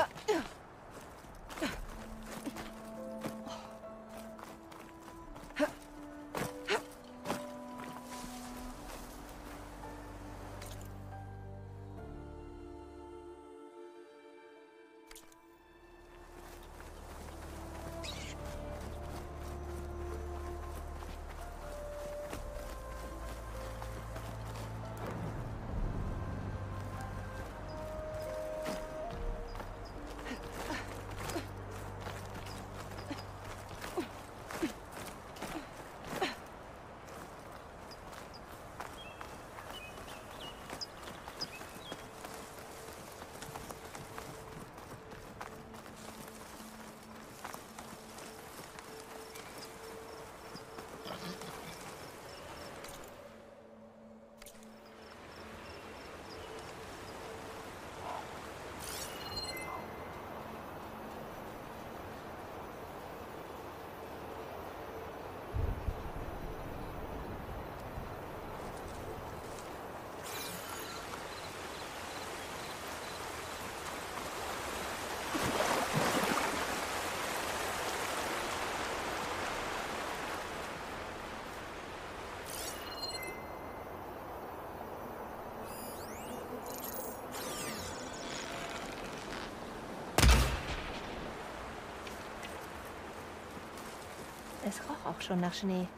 はっ Es roch auch schon nach Schnee.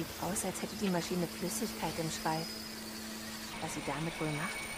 Sieht aus, als hätte die Maschine Flüssigkeit im Schweif. Was sie damit wohl macht?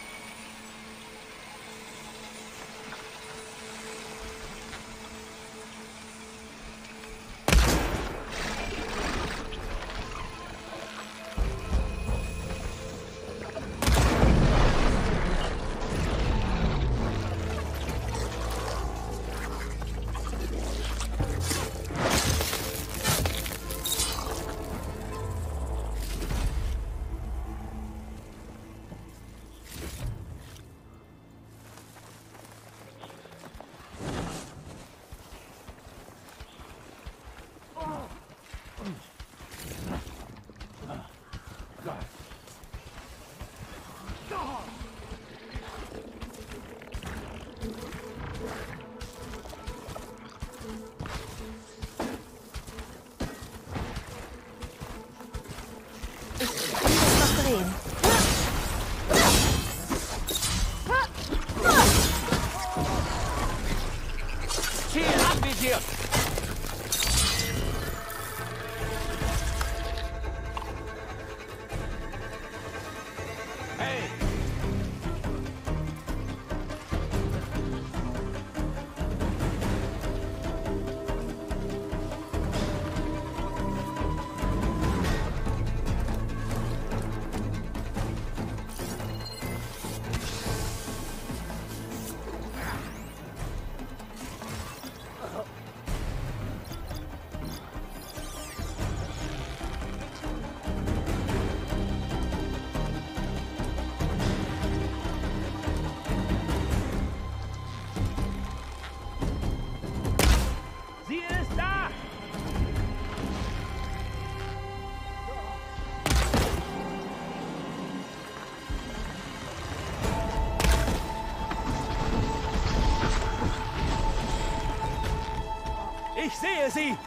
Sehe sie!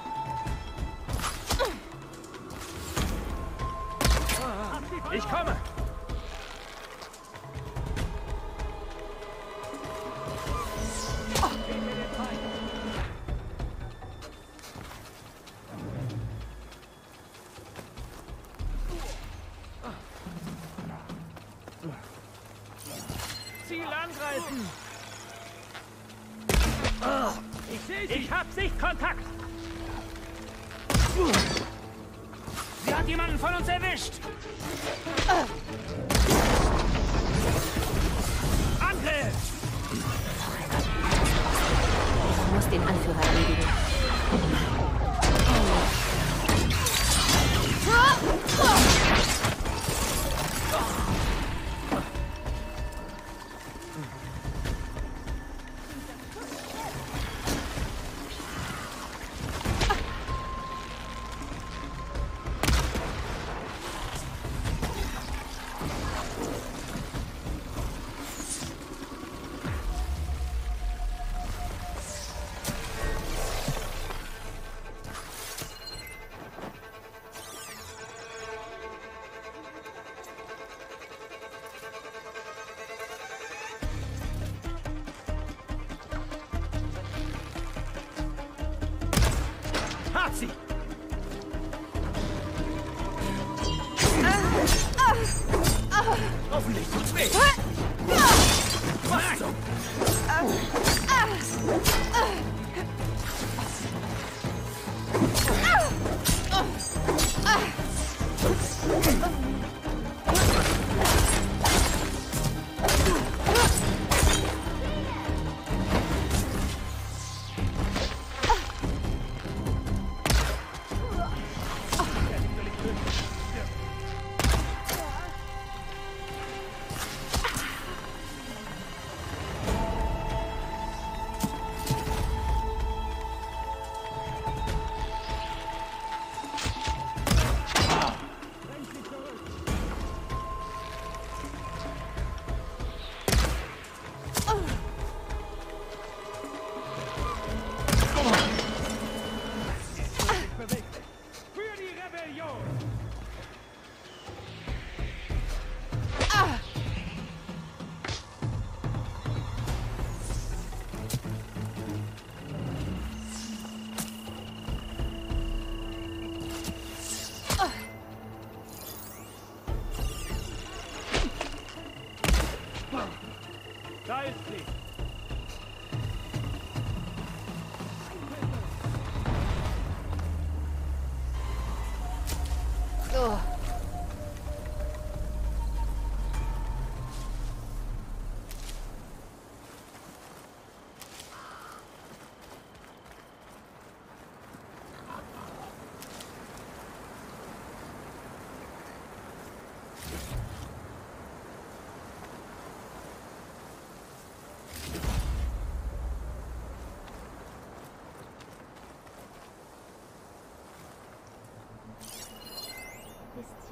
Ich komme! Ziel angreifen! Ich sehe sie! Ich hab Sichtkontakt! Sie hat jemanden von uns erwischt! Angriff! Ich muss den Anführer erledigen.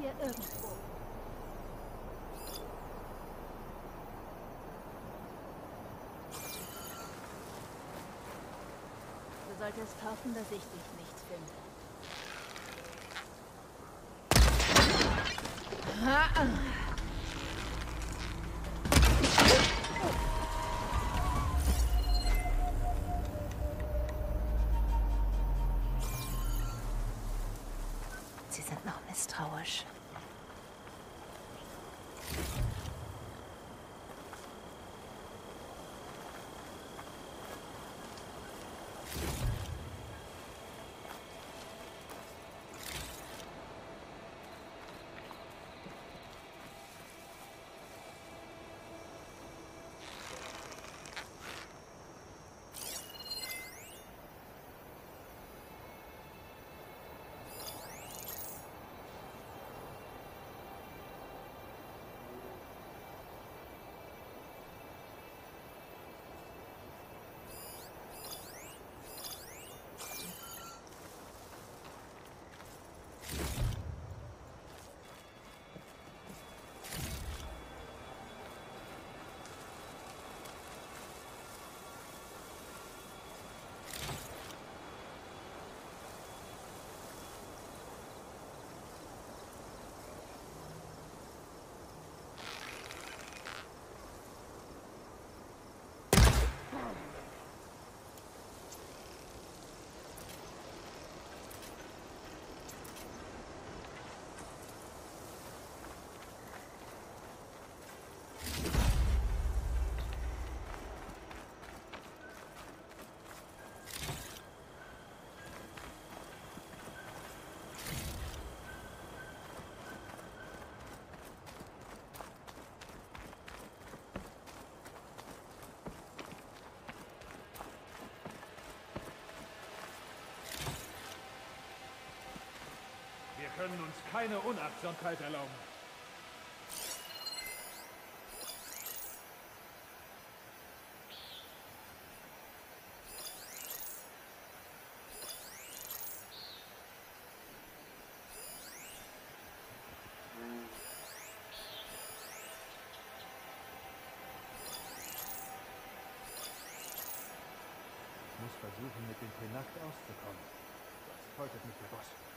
Hier irgendwo. Du solltest hoffen, dass ich dich nicht finde. Sie Können uns keine Unachtsamkeit erlauben. Ich muss versuchen, mit dem Penakt auszukommen. Sonst foltert mich der Boss.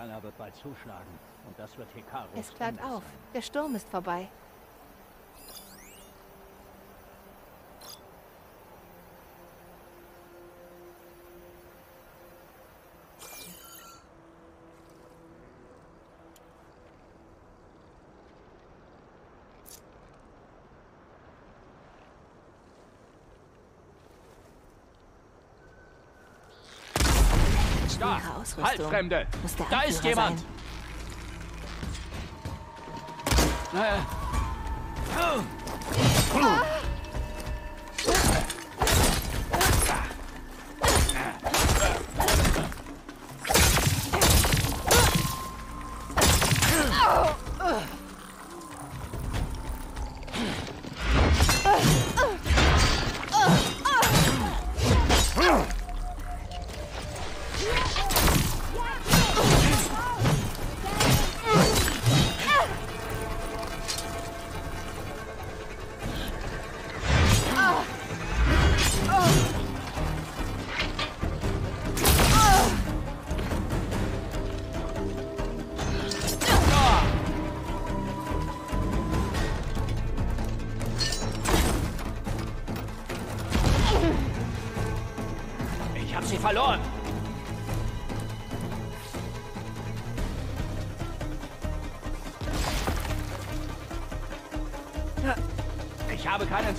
Gunner wird bald zuschlagen. Und das wird Hikaros Es klart auf. Der Sturm ist vorbei. Ausrüstung. Halt, Fremde! da ist jemand! Sein. Äh.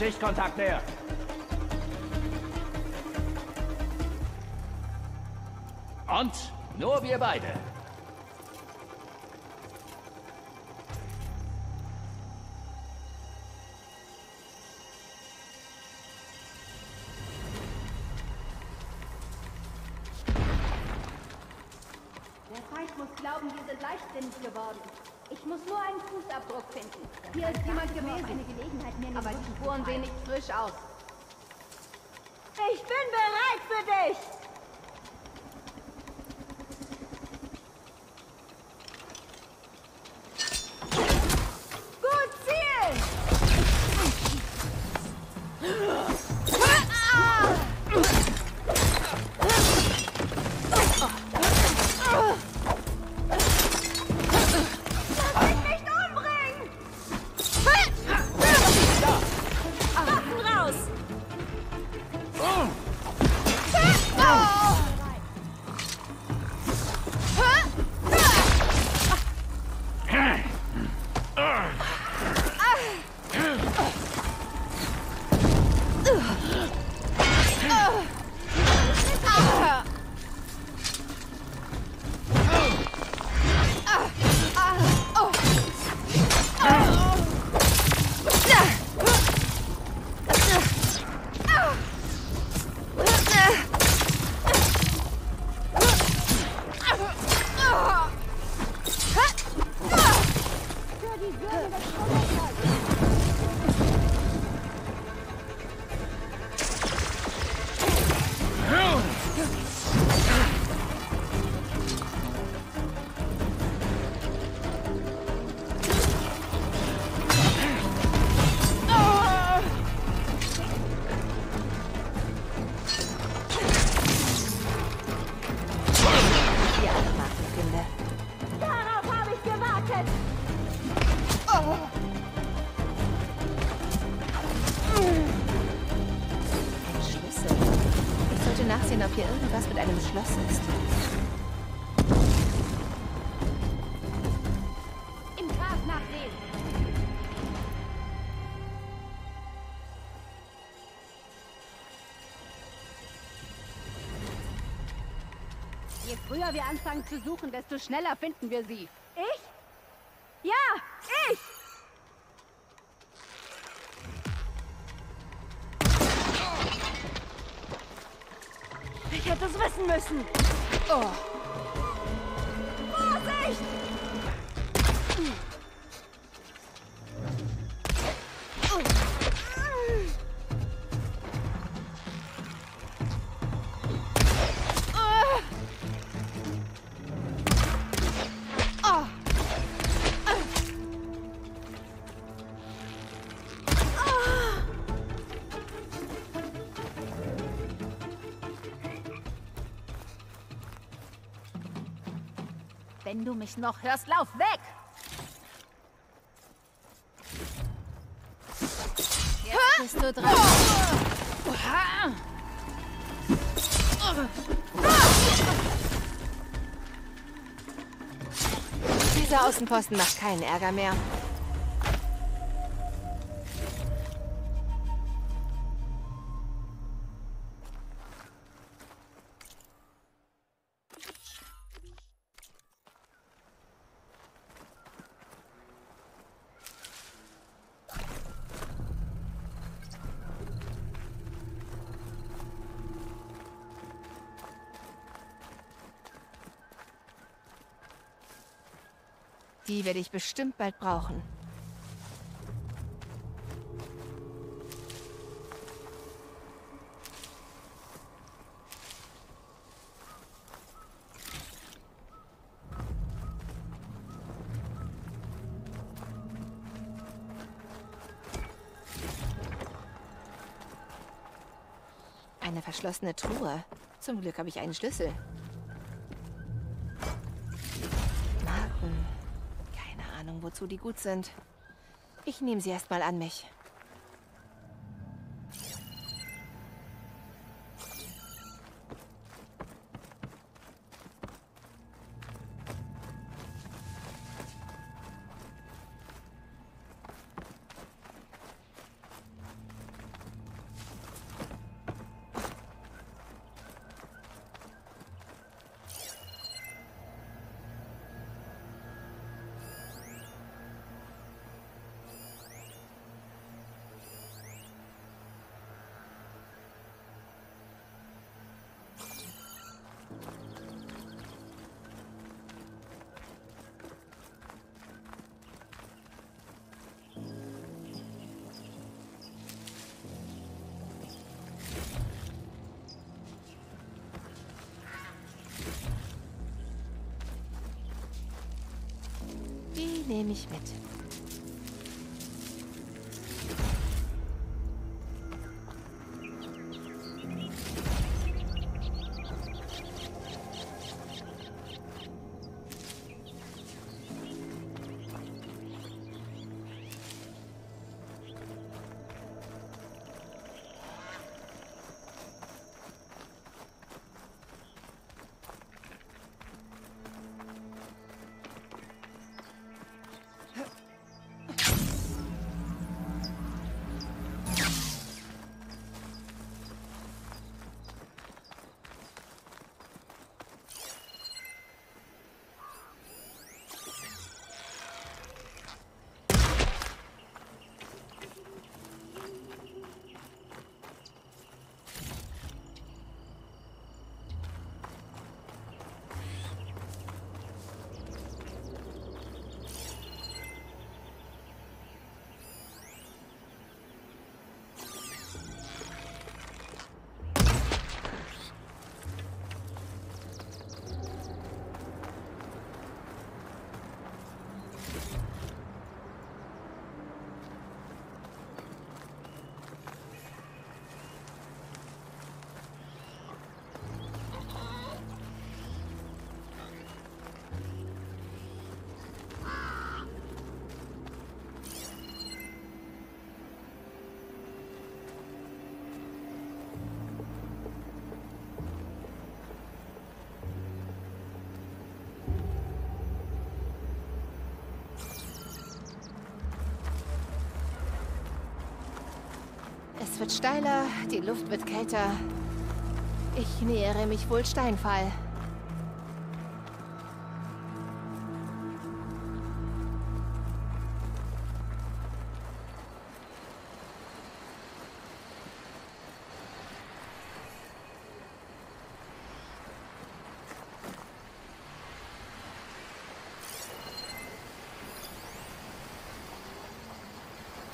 Sichtkontakt her. Und nur wir beide. früher wir anfangen zu suchen, desto schneller finden wir sie. mich noch hörst, lauf weg! Jetzt bist du dran. Dieser Außenposten macht keinen Ärger mehr. Die werde ich bestimmt bald brauchen. Eine verschlossene Truhe. Zum Glück habe ich einen Schlüssel. Wozu die gut sind. Ich nehme sie erstmal an mich. Nehme ich mit. Wird steiler, die Luft wird kälter. Ich nähere mich wohl Steinfall.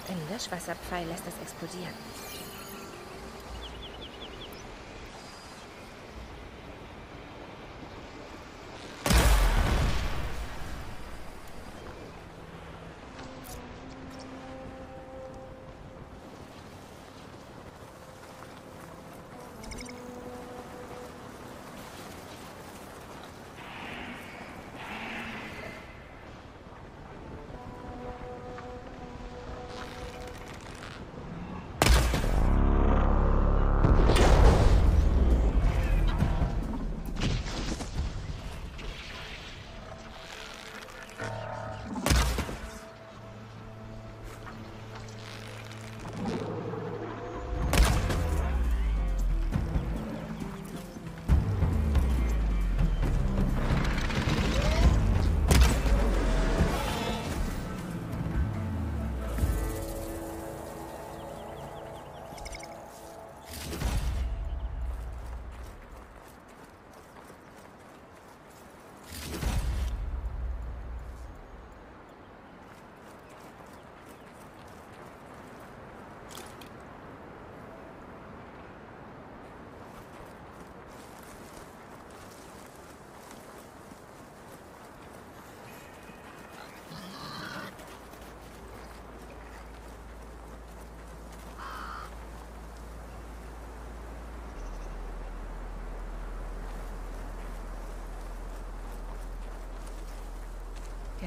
Ein Löschwasserpfeil lässt das explodieren.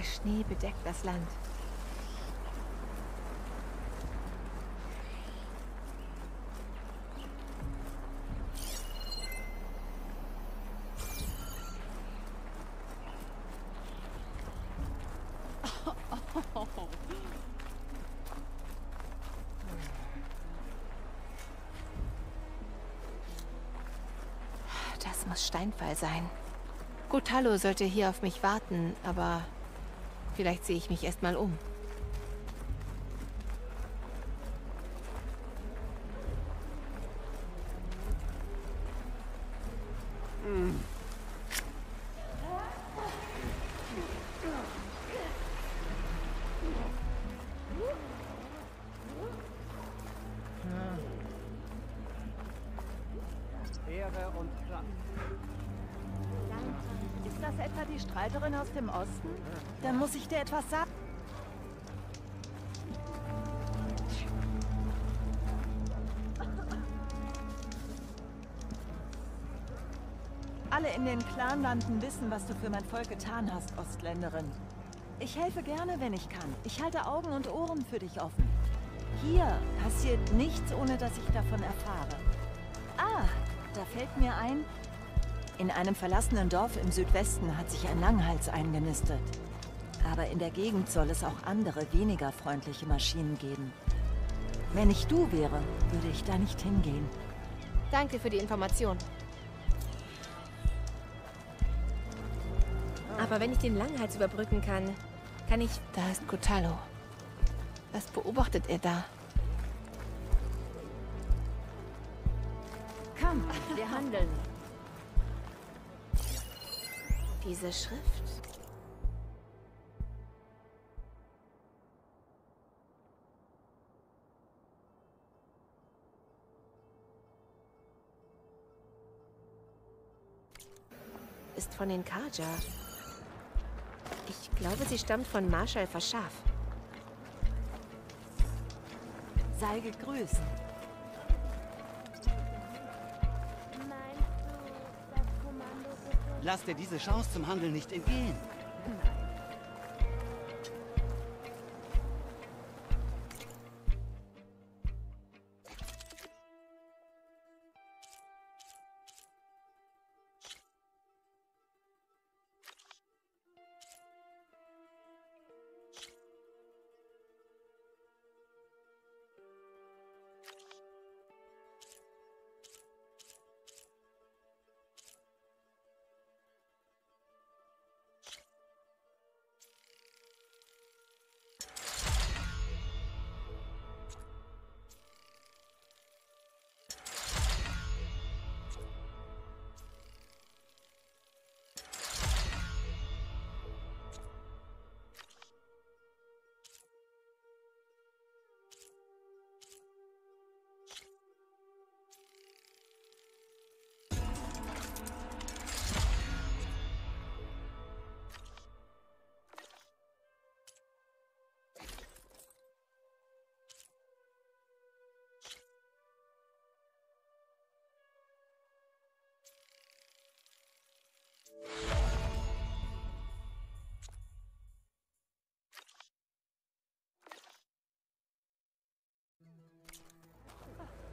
Der Schnee bedeckt das Land. Das muss Steinfall sein. Gut, hallo sollte hier auf mich warten, aber vielleicht sehe ich mich erst mal um. Muss ich dir etwas sagen. Alle in den Clanlanden wissen, was du für mein Volk getan hast, Ostländerin. Ich helfe gerne, wenn ich kann. Ich halte Augen und Ohren für dich offen. Hier passiert nichts, ohne dass ich davon erfahre. Ah, da fällt mir ein, in einem verlassenen Dorf im Südwesten hat sich ein Langhals eingenistet. Aber in der Gegend soll es auch andere, weniger freundliche Maschinen geben. Wenn ich du wäre, würde ich da nicht hingehen. Danke für die Information. Aber wenn ich den Langhals überbrücken kann, kann ich... Da ist Kotalo. Was beobachtet er da? Komm, wir handeln. Diese Schrift. Ist von den Kaja. Ich glaube, sie stammt von Marshal Verschaf. Sei gegrüßt. Lass dir diese Chance zum Handel nicht entgehen.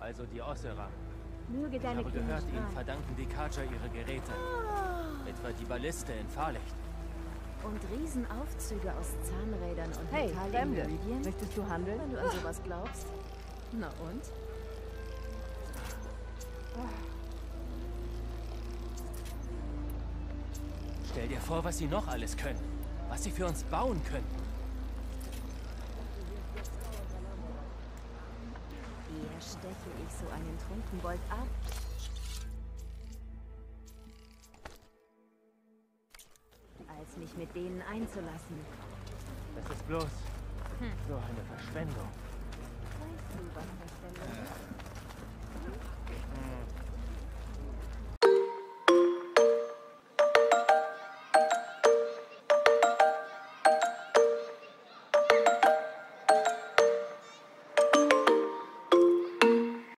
Also die Osserer. Möge Ich deine habe Kinder gehört, ihnen verdanken die Kaja ihre Geräte. Etwa die Balliste in Fahrlicht. Und Riesenaufzüge aus Zahnrädern und Hey, Metall möchtest du handeln? Wenn du an sowas glaubst. Na und? Stell dir vor, was sie noch alles können. Was sie für uns bauen könnten. Steche ich so einen Trunkenbold ab. Als mich mit denen einzulassen. Das ist bloß so eine Verschwendung. Weißt du, was Verschwendung ist?